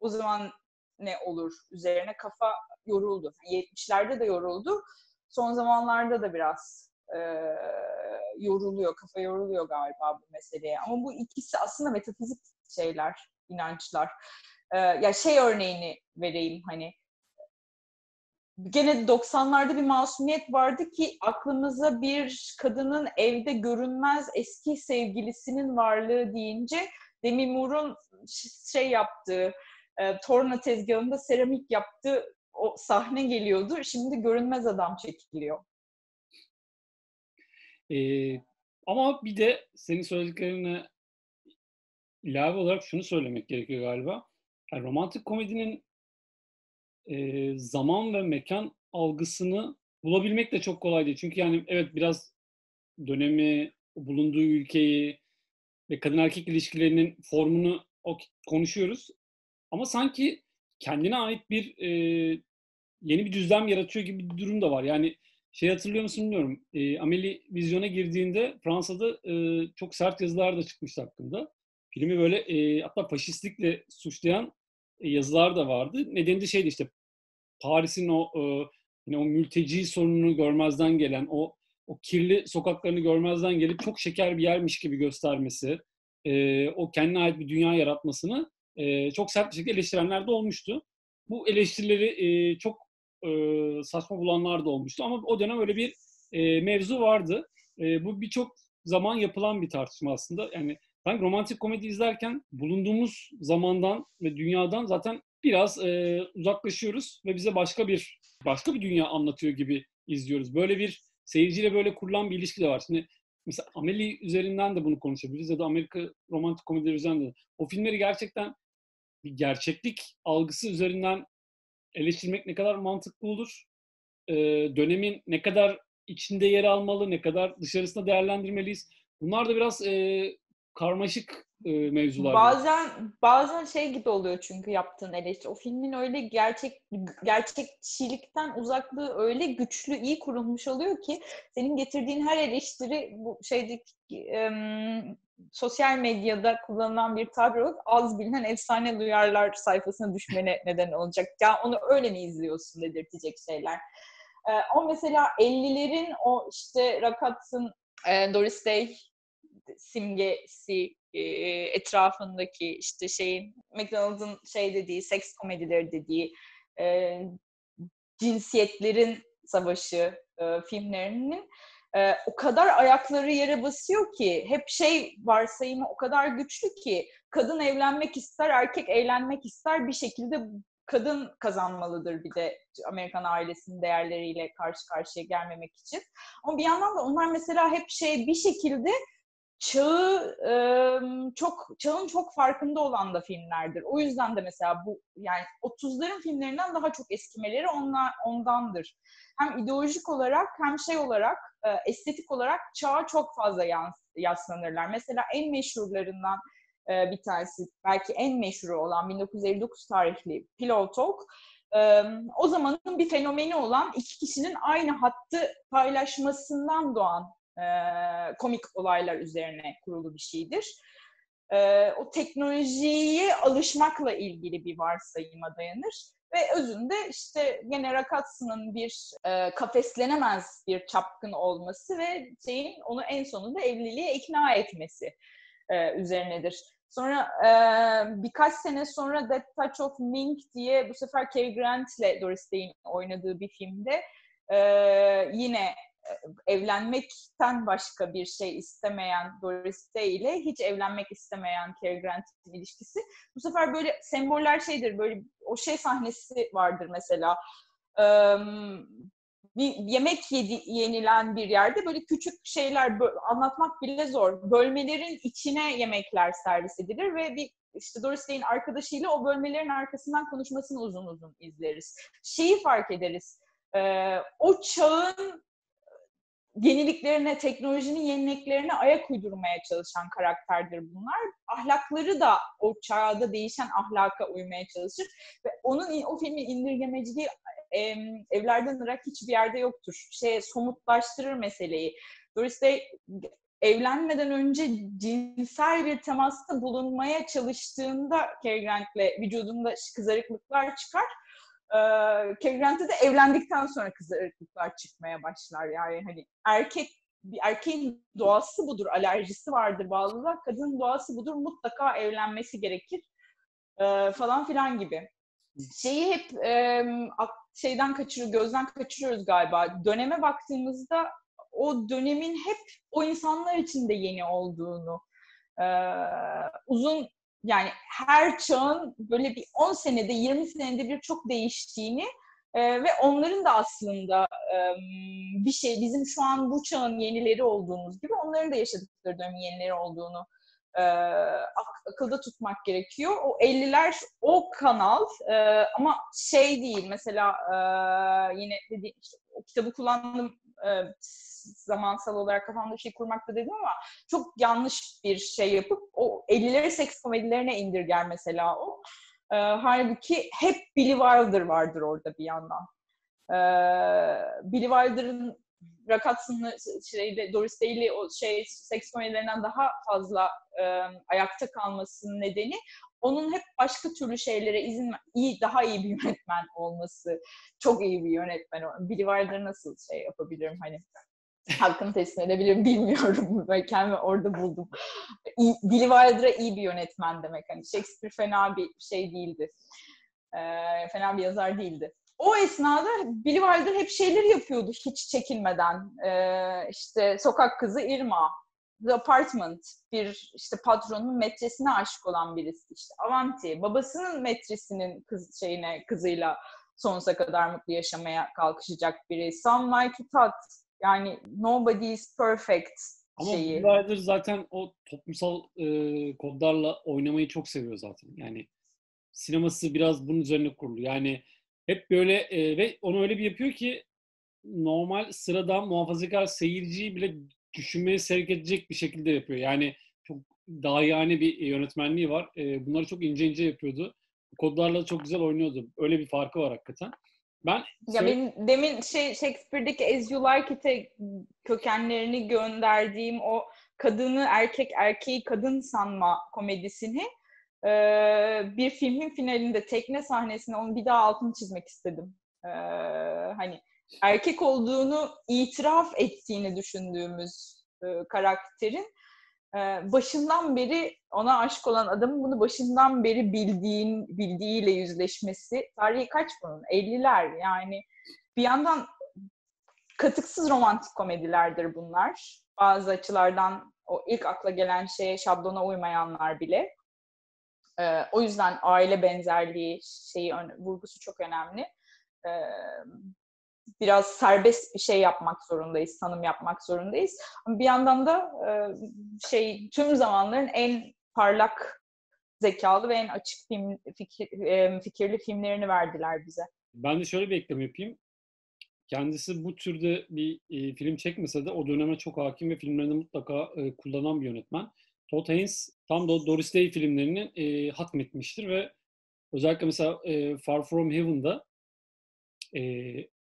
O zaman ne olur üzerine kafa yoruldu. 70'lerde de yoruldu. Son zamanlarda da biraz e, yoruluyor, kafa yoruluyor galiba bu meseleye. Ama bu ikisi aslında metafizik şeyler, inançlar. Ee, ya şey örneğini vereyim hani gene 90'larda bir masumiyet vardı ki aklımıza bir kadının evde görünmez eski sevgilisinin varlığı deyince Demi Moore'un şey yaptığı, e, torna tezgahında seramik yaptığı o sahne geliyordu. Şimdi görünmez adam çekiliyor. Ee, ama bir de senin söylediklerine ilave olarak şunu söylemek gerekiyor galiba. Yani romantik komedinin e, zaman ve mekan algısını bulabilmek de çok kolay değil. Çünkü yani evet biraz dönemi, bulunduğu ülkeyi ve kadın erkek ilişkilerinin formunu konuşuyoruz. Ama sanki kendine ait bir e, yeni bir düzlem yaratıyor gibi bir durum da var. Yani şey hatırlıyor musun bilmiyorum. E, Amelie vizyona girdiğinde Fransa'da e, çok sert yazılar da çıkmıştı hakkında filmi böyle e, hatta faşistlikle suçlayan e, yazılar da vardı. Nedeni de şeydi işte Paris'in o e, yine o mülteci sorununu görmezden gelen, o o kirli sokaklarını görmezden gelip çok şeker bir yermiş gibi göstermesi, e, o kendine ait bir dünya yaratmasını e, çok sert bir şekilde eleştirenler de olmuştu. Bu eleştirileri e, çok e, saçma bulanlar da olmuştu ama o dönem öyle bir e, mevzu vardı. E, bu birçok zaman yapılan bir tartışma aslında. Yani ben romantik komedi izlerken bulunduğumuz zamandan ve dünyadan zaten biraz e, uzaklaşıyoruz ve bize başka bir başka bir dünya anlatıyor gibi izliyoruz. Böyle bir seyirciyle böyle kurulan bir ilişki de var. Şimdi mesela Amelie üzerinden de bunu konuşabiliriz ya da Amerika romantik komedileri üzerinden de. O filmleri gerçekten bir gerçeklik algısı üzerinden eleştirmek ne kadar mantıklı olur? Ee, dönemin ne kadar içinde yer almalı, ne kadar dışarısında değerlendirmeliyiz? Bunlar da biraz e, karmaşık e, mevzular. Bazen bazen şey gibi oluyor çünkü yaptığın eleştiri. O filmin öyle gerçek gerçekçilikten uzaklığı öyle güçlü, iyi kurulmuş oluyor ki senin getirdiğin her eleştiri bu şeydeki e, sosyal medyada kullanılan bir tabir olarak az bilinen efsane duyarlar sayfasına düşmene neden olacak. Ya onu öyle mi izliyorsun dedirtecek şeyler. E, o mesela 50'lerin o işte Rakats'ın e, Doris Day simgesi e, etrafındaki işte şeyin McDonald's'ın şey dediği seks komedileri dediği e, cinsiyetlerin savaşı e, filmlerinin e, o kadar ayakları yere basıyor ki hep şey varsayımı o kadar güçlü ki kadın evlenmek ister, erkek eğlenmek ister bir şekilde kadın kazanmalıdır bir de Amerikan ailesinin değerleriyle karşı karşıya gelmemek için. Ama bir yandan da onlar mesela hep şey bir şekilde çağı çok çağın çok farkında olan da filmlerdir. O yüzden de mesela bu yani 30'ların filmlerinden daha çok eskimeleri onlar ondandır. Hem ideolojik olarak hem şey olarak estetik olarak çağa çok fazla yans, yaslanırlar. Mesela en meşhurlarından bir tanesi belki en meşhuru olan 1959 tarihli Pillow Talk o zamanın bir fenomeni olan iki kişinin aynı hattı paylaşmasından doğan e, komik olaylar üzerine kurulu bir şeydir. E, o teknolojiye alışmakla ilgili bir varsayıma dayanır ve özünde işte gene Rakatsa'nın bir e, kafeslenemez bir çapkın olması ve şeyin onu en sonunda evliliğe ikna etmesi e, üzerinedir. Sonra e, birkaç sene sonra That Touch of Mink diye bu sefer Cary Grant ile Doris Day'in oynadığı bir filmde e, yine evlenmekten başka bir şey istemeyen Doris Day ile hiç evlenmek istemeyen Cary Grant'in ilişkisi. Bu sefer böyle semboller şeydir, böyle o şey sahnesi vardır mesela. bir yemek yedi, yenilen bir yerde böyle küçük şeyler anlatmak bile zor. Bölmelerin içine yemekler servis edilir ve bir işte Doris Day'in arkadaşıyla o bölmelerin arkasından konuşmasını uzun uzun izleriz. Şeyi fark ederiz. Ee, o çağın yeniliklerine, teknolojinin yeniliklerine ayak uydurmaya çalışan karakterdir bunlar. Ahlakları da o çağda değişen ahlaka uymaya çalışır ve onun o filmin indirgemeciliği e, evlerden ırak hiçbir yerde yoktur. Şey somutlaştırır meseleyi. Doris Day evlenmeden önce cinsel bir temasta bulunmaya çalıştığında Cary Grant'le vücudunda kızarıklıklar çıkar Cary Grant'e de evlendikten sonra kızarıklıklar çıkmaya başlar. Yani hani erkek bir erkeğin doğası budur, alerjisi vardır bağlılığa. Kadının doğası budur, mutlaka evlenmesi gerekir e, falan filan gibi. Şeyi hep e, şeyden kaçırıyor, gözden kaçırıyoruz galiba. Döneme baktığımızda o dönemin hep o insanlar için de yeni olduğunu, e, uzun yani her çağın böyle bir 10 senede 20 senede bir çok değiştiğini e, ve onların da aslında e, bir şey bizim şu an bu çağın yenileri olduğumuz gibi onların da yaşadıkları dönemin yenileri olduğunu e, ak- akılda tutmak gerekiyor. O 50'ler o kanal e, ama şey değil mesela e, yine dediğim işte, o kitabı kullandım e, zamansal olarak kafamda bir şey kurmakta dedim ama çok yanlış bir şey yapıp o 50'leri seks komedilerine indirger mesela o. E, halbuki hep Billy Wilder vardır orada bir yandan. E, Billy Wilder'ın Rakatsın'ı şeyde Doris Day'li o şey seks komedilerinden daha fazla e, ayakta kalmasının nedeni onun hep başka türlü şeylere izin iyi daha iyi bir yönetmen olması. Çok iyi bir yönetmen. Billy Wilder nasıl şey yapabilirim hani hakkını teslim edebilirim bilmiyorum. Ben kendimi orada buldum. İyi, Wilder'a iyi bir yönetmen demek. Hani Shakespeare fena bir şey değildi. Ee, fena bir yazar değildi. O esnada Billy Wilder hep şeyler yapıyordu hiç çekinmeden. Ee, işte Sokak Kızı Irma, The Apartment, bir işte patronun metresine aşık olan birisi. işte Avanti, babasının metresinin kız şeyine kızıyla sonsuza kadar mutlu yaşamaya kalkışacak biri. To Tat, yani nobody is perfect Ama şeyi. Ama zaten o toplumsal e, kodlarla oynamayı çok seviyor zaten. Yani sineması biraz bunun üzerine kurulu. Yani hep böyle e, ve onu öyle bir yapıyor ki normal sıradan muhafazakar seyirciyi bile düşünmeye sevk edecek bir şekilde yapıyor. Yani çok daha yani bir yönetmenliği var. E, bunları çok ince ince yapıyordu. Kodlarla çok güzel oynuyordu. Öyle bir farkı var hakikaten. Ben ya benim demin şey Shakespeare'deki As You Like It'e kökenlerini gönderdiğim o kadını erkek erkeği kadın sanma komedisini e, bir filmin finalinde tekne sahnesinde onu bir daha altını çizmek istedim. E, hani erkek olduğunu itiraf ettiğini düşündüğümüz e, karakterin başından beri ona aşık olan adamın bunu başından beri bildiğin bildiğiyle yüzleşmesi tarihi kaç bunun? 50'ler yani bir yandan katıksız romantik komedilerdir bunlar. Bazı açılardan o ilk akla gelen şeye şablona uymayanlar bile. E, o yüzden aile benzerliği şeyi vurgusu çok önemli. E, biraz serbest bir şey yapmak zorundayız, tanım yapmak zorundayız. Ama bir yandan da e, şey tüm zamanların en parlak zekalı ve en açık film, fikir, e, fikirli filmlerini verdiler bize. Ben de şöyle bir ekleme yapayım. Kendisi bu türde bir e, film çekmese de o döneme çok hakim ve filmlerinde mutlaka e, kullanan bir yönetmen. Todd Haynes tam da Doris Day filmlerini e, hatmetmiştir ve özellikle mesela e, Far From Heaven'da e,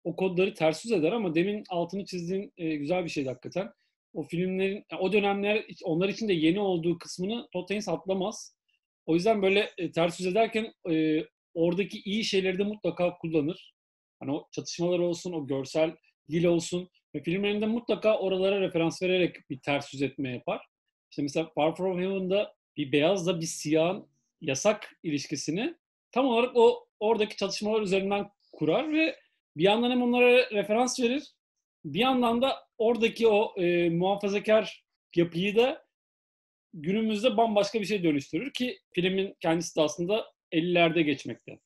o kodları ters yüz eder ama demin altını çizdiğin e, güzel bir şeydi hakikaten. O filmlerin, o dönemler onlar için de yeni olduğu kısmını Todd Haynes atlamaz. O yüzden böyle e, ters yüz ederken e, oradaki iyi şeyleri de mutlaka kullanır. Hani o çatışmalar olsun, o görsel dil olsun ve filmlerinde mutlaka oralara referans vererek bir ters yüz etme yapar. İşte mesela Far From Heaven'da bir beyazla bir siyahın yasak ilişkisini tam olarak o oradaki çatışmalar üzerinden kurar ve bir yandan hem onlara referans verir, bir yandan da oradaki o e, muhafazakar yapıyı da günümüzde bambaşka bir şey dönüştürür ki filmin kendisi de aslında 50'lerde geçmekte.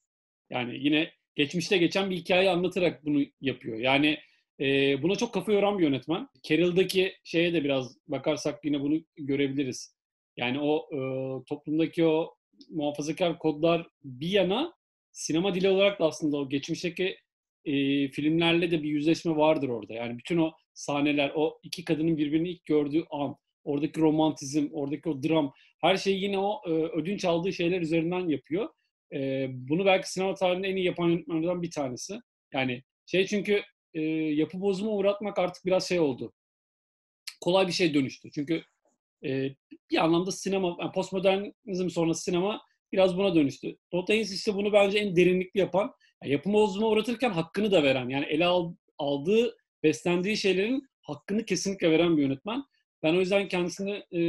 Yani yine geçmişte geçen bir hikaye anlatarak bunu yapıyor. Yani e, buna çok kafa yoran bir yönetmen. Carol'daki şeye de biraz bakarsak yine bunu görebiliriz. Yani o e, toplumdaki o muhafazakar kodlar bir yana sinema dili olarak da aslında o geçmişteki e, filmlerle de bir yüzleşme vardır orada. Yani bütün o sahneler, o iki kadının birbirini ilk gördüğü an, oradaki romantizm, oradaki o dram, her şeyi yine o e, ödünç aldığı şeyler üzerinden yapıyor. E, bunu belki sinema tarihinde en iyi yapan yönetmenlerden bir tanesi. Yani şey çünkü e, yapı bozuma uğratmak artık biraz şey oldu. Kolay bir şey dönüştü. Çünkü e, bir anlamda sinema, yani postmodernizm sonrası sinema biraz buna dönüştü. Todd Haynes işte bunu bence en derinlikli yapan, yani yapı bozuma uğratırken hakkını da veren, yani ele al, aldığı, beslendiği şeylerin hakkını kesinlikle veren bir yönetmen. Ben o yüzden kendisini e,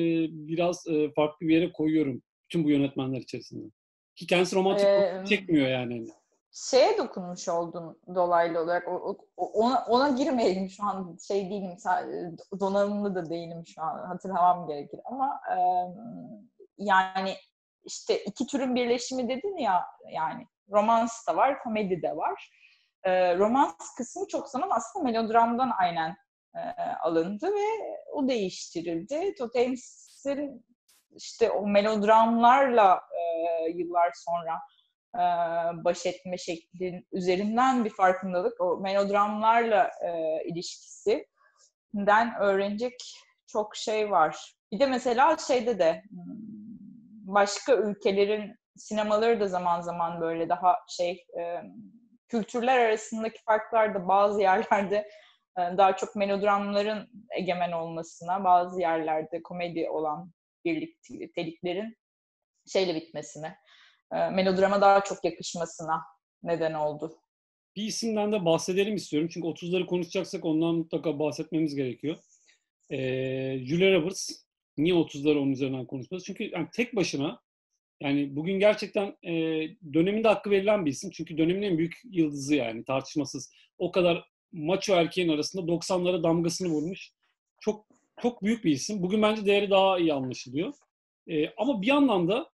biraz e, farklı bir yere koyuyorum bütün bu yönetmenler içerisinde. Ki kendisi romantik ee, çekmiyor yani. Şeye dokunmuş oldun dolaylı olarak. O, o, ona, ona girmeyelim şu an şey değilim. Donanımlı da değilim şu an. Hatırlamam gerekir. Ama e, yani işte iki türün birleşimi dedin ya yani romans da var, komedi de var. E, romans kısmı çok zaman aslında melodramdan aynen e, alındı ve o değiştirildi. Totems'in işte o melodramlarla e, yıllar sonra e, baş etme şeklin üzerinden bir farkındalık, o melodramlarla e, ilişkisinden öğrenecek çok şey var. Bir de mesela şeyde de hmm, başka ülkelerin sinemaları da zaman zaman böyle daha şey e, kültürler arasındaki farklar da bazı yerlerde e, daha çok melodramların egemen olmasına, bazı yerlerde komedi olan birlikteliklerin şeyle bitmesine, e, melodrama daha çok yakışmasına neden oldu. Bir isimden de bahsedelim istiyorum. Çünkü 30'ları konuşacaksak ondan mutlaka bahsetmemiz gerekiyor. Ee, Julia Roberts. Niye 30'ları onun üzerinden konuşmaz? Çünkü yani tek başına yani bugün gerçekten e, döneminde hakkı verilen bir isim. Çünkü dönemin en büyük yıldızı yani tartışmasız. O kadar maço erkeğin arasında 90'lara damgasını vurmuş. Çok çok büyük bir isim. Bugün bence değeri daha iyi anlaşılıyor. E, ama bir yandan da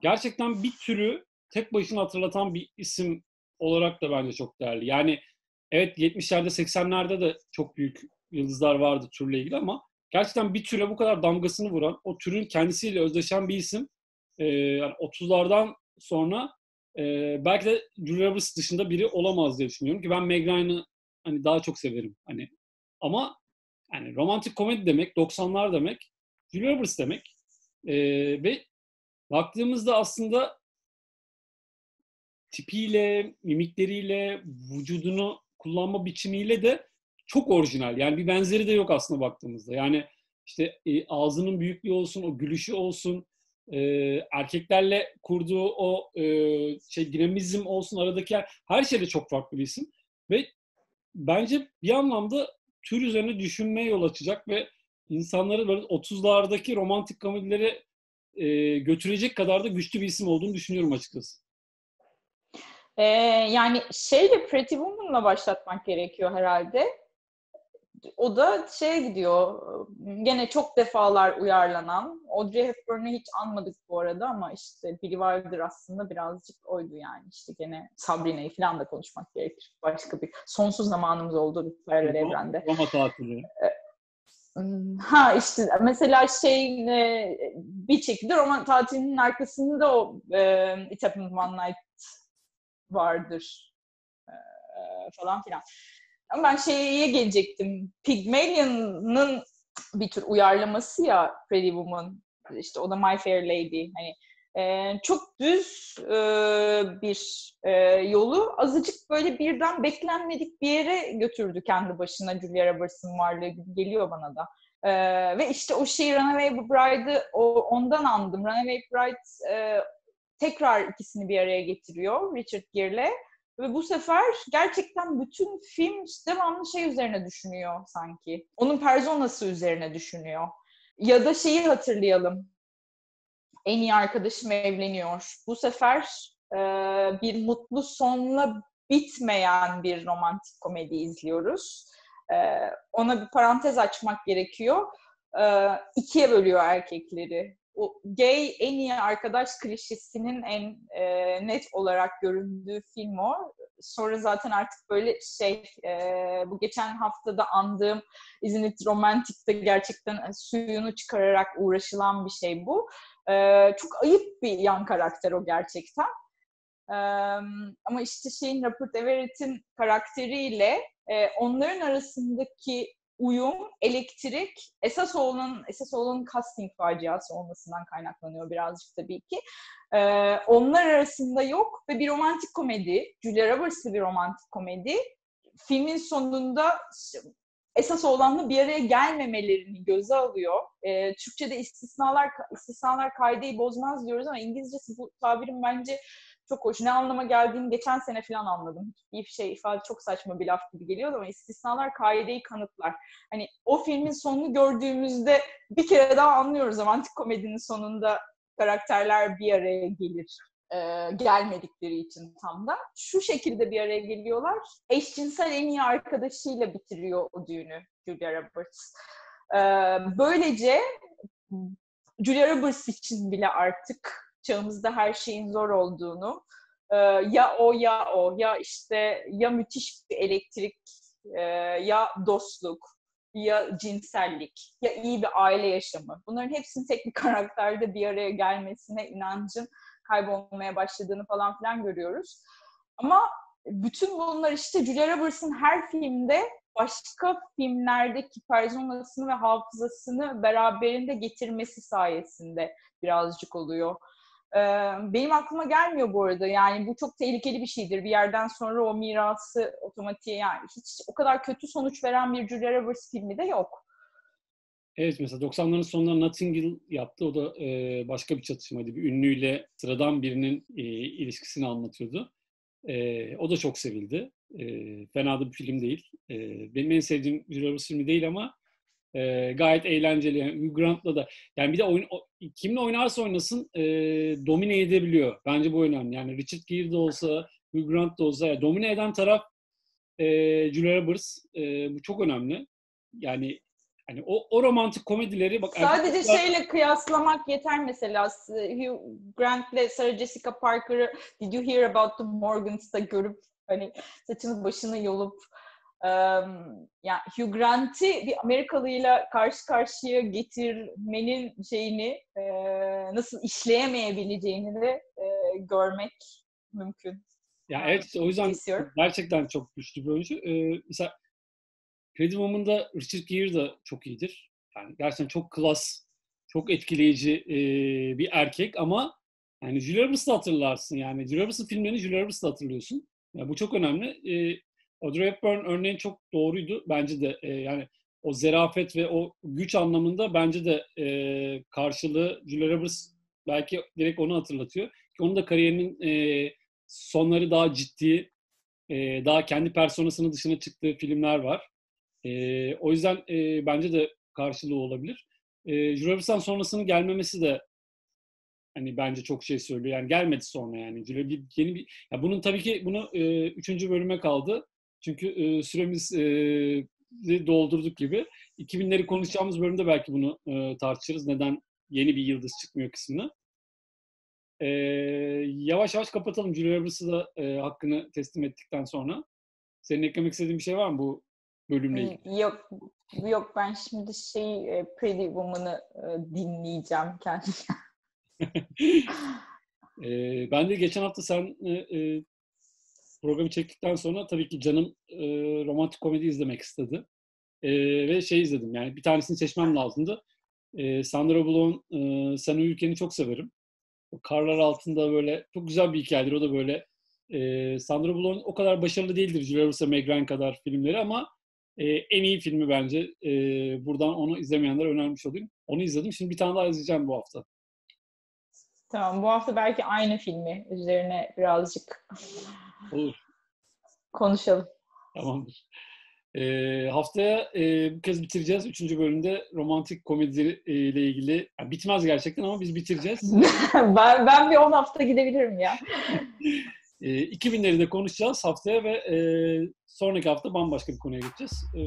gerçekten bir türü tek başına hatırlatan bir isim olarak da bence çok değerli. Yani evet 70'lerde 80'lerde de çok büyük yıldızlar vardı türle ilgili ama gerçekten bir türe bu kadar damgasını vuran, o türün kendisiyle özdeşen bir isim e, yani 30'lardan sonra e, belki de Julia Roberts dışında biri olamaz diye düşünüyorum ki ben Meg Ryan'ı hani daha çok severim. Hani ama yani romantik komedi demek, 90'lar demek, Julia Roberts demek. E, ve baktığımızda aslında tipiyle, mimikleriyle, vücudunu kullanma biçimiyle de çok orijinal. Yani bir benzeri de yok aslında baktığımızda. Yani işte e, ağzının büyüklüğü olsun, o gülüşü olsun, e, erkeklerle kurduğu o e, şey dinamizm olsun aradaki her, her şeyde çok farklı bir isim. Ve bence bir anlamda tür üzerine düşünmeye yol açacak ve insanları böyle 30'lardaki romantik komedileri e, götürecek kadar da güçlü bir isim olduğunu düşünüyorum açıkçası. Ee, yani şeyle Pretty Woman'la başlatmak gerekiyor herhalde. O da şeye gidiyor. Gene çok defalar uyarlanan. Audrey Hepburn'u hiç anmadık bu arada ama işte biri vardır aslında birazcık oydu yani. İşte gene Sabrina'yı falan da konuşmak gerekir. Başka bir sonsuz zamanımız oldu bir paralel evrende. Roma tatili. Ha işte mesela şey bir şekilde roman tatilinin arkasında o e, It Happened One Night vardır e, falan filan. Ama ben şeye gelecektim. Pygmalion'ın bir tür uyarlaması ya Pretty Woman. İşte o da My Fair Lady. Hani e, çok düz e, bir e, yolu azıcık böyle birden beklenmedik bir yere götürdü kendi başına Julia Roberts'ın varlığı gibi geliyor bana da. E, ve işte o şeyi Runaway Bride'ı ondan andım. Runaway Bride e, tekrar ikisini bir araya getiriyor Richard Gere'le. Ve bu sefer gerçekten bütün film devamlı şey üzerine düşünüyor sanki. Onun personası üzerine düşünüyor. Ya da şeyi hatırlayalım. En iyi arkadaşım evleniyor. Bu sefer e, bir mutlu sonla bitmeyen bir romantik komedi izliyoruz. E, ona bir parantez açmak gerekiyor. E, ikiye bölüyor erkekleri o gay en iyi arkadaş klişesinin en e, net olarak göründüğü film o. Sonra zaten artık böyle şey e, bu geçen haftada andığım Isn't It Romantic'te gerçekten suyunu çıkararak uğraşılan bir şey bu. E, çok ayıp bir yan karakter o gerçekten. E, ama işte şeyin Rupert Everett'in karakteriyle e, onların arasındaki uyum, elektrik esas olanın esas olanın casting faciası olmasından kaynaklanıyor birazcık tabii ki. Ee, onlar arasında yok ve bir romantik komedi, Julia Roberts'lı bir romantik komedi. Filmin sonunda esas olanla bir araya gelmemelerini göze alıyor. Ee, Türkçe'de istisnalar istisnalar kaideyi bozmaz diyoruz ama İngilizcesi bu tabirin bence çok hoş. Ne anlama geldiğini geçen sene falan anladım. Bir şey ifade çok saçma bir laf gibi geliyor ama istisnalar kaideyi kanıtlar. Hani o filmin sonunu gördüğümüzde bir kere daha anlıyoruz romantik komedinin sonunda karakterler bir araya gelir. E, gelmedikleri için tam da. Şu şekilde bir araya geliyorlar. Eşcinsel en iyi arkadaşıyla bitiriyor o düğünü Julia Roberts. E, böylece Julia Roberts için bile artık çağımızda her şeyin zor olduğunu, e, ya o ya o, ya işte ya müthiş bir elektrik, e, ya dostluk, ya cinsellik, ya iyi bir aile yaşamı. Bunların hepsinin tek bir karakterde bir araya gelmesine inancın kaybolmaya başladığını falan filan görüyoruz. Ama bütün bunlar işte Julia Roberts'ın her filmde başka filmlerdeki personasını ve hafızasını beraberinde getirmesi sayesinde birazcık oluyor benim aklıma gelmiyor bu arada. Yani bu çok tehlikeli bir şeydir. Bir yerden sonra o mirası otomatiğe yani hiç o kadar kötü sonuç veren bir Julia Roberts filmi de yok. Evet mesela 90'ların sonunda Notting Hill yaptı. O da başka bir çatışmaydı. Bir ünlüyle sıradan birinin ilişkisini anlatıyordu. O da çok sevildi. Fena da bir film değil. E, benim en sevdiğim Julia Roberts filmi değil ama e, gayet eğlenceli. Yani Grant'la da yani bir de oyun, kimle oynarsa oynasın e, domine edebiliyor. Bence bu önemli. Yani Richard Gere de olsa, Hugh Grant da olsa yani domine eden taraf e, Julia Roberts. E, bu çok önemli. Yani hani o, o romantik komedileri bak sadece erkekler... şeyle kıyaslamak yeter mesela Hugh Grant'le Sarah Jessica Parker'ı Did You Hear About the Morgans'ta görüp hani saçını başını yolup yani Hugh Grant'i bir Amerikalıyla karşı karşıya getirmenin şeyini nasıl işleyemeyebileceğini de görmek mümkün. Ya evet o yüzden Kesiyor. gerçekten çok güçlü bir oyuncu. Ee, mesela Pretty Woman'da Richard Gere de çok iyidir. Yani gerçekten çok klas, çok etkileyici e, bir erkek ama yani Julia Roberts'ı hatırlarsın yani. Julia Roberts'ın filmlerini Julia Roberts'ı hatırlıyorsun. Yani bu çok önemli. E, Audrey Hepburn örneğin çok doğruydu. Bence de e, yani o zerafet ve o güç anlamında bence de e, karşılığı Julia Roberts belki direkt onu hatırlatıyor. Onun da kariyerinin e, sonları daha ciddi, e, daha kendi personasının dışına çıktığı filmler var. E, o yüzden e, bence de karşılığı olabilir. E, Julia Roberts'tan sonrasının gelmemesi de hani bence çok şey söylüyor. Yani gelmedi sonra yani. Julia bir yeni bir ya bunun tabii ki bunu e, üçüncü bölüme kaldı. Çünkü e, süremiz e, doldurduk gibi. 2000'leri konuşacağımız bölümde belki bunu e, tartışırız. Neden yeni bir yıldız çıkmıyor kısmını. E, yavaş yavaş kapatalım. Julia Roberts'ı da e, hakkını teslim ettikten sonra. Senin eklemek istediğin bir şey var mı bu bölümle ilgili? Yok, yok ben şimdi şey Pretty Woman'ı e, dinleyeceğim kendime. e, ben de geçen hafta sen e, e, programı çektikten sonra tabii ki canım e, romantik komedi izlemek istedi. E, ve şey izledim yani bir tanesini seçmem lazımdı. E, Sandra Bullock'un e, Sen Uyurken'i çok severim. O karlar altında böyle çok güzel bir hikayedir. O da böyle e, Sandra Bullock'un o kadar başarılı değildir Julia Roberts Meg Ryan kadar filmleri ama e, en iyi filmi bence. E, buradan onu izlemeyenlere önermiş olayım. Onu izledim. Şimdi bir tane daha izleyeceğim bu hafta. Tamam. Bu hafta belki aynı filmi üzerine birazcık Olur. konuşalım. Tamamdır. E, haftaya e, bu kez bitireceğiz. Üçüncü bölümde romantik komedi e, ile ilgili. Yani bitmez gerçekten ama biz bitireceğiz. ben, ben bir 10 hafta gidebilirim ya. e, 2000'leri de konuşacağız haftaya ve e, sonraki hafta bambaşka bir konuya geçeceğiz. E,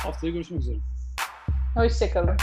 haftaya görüşmek üzere. Hoşçakalın.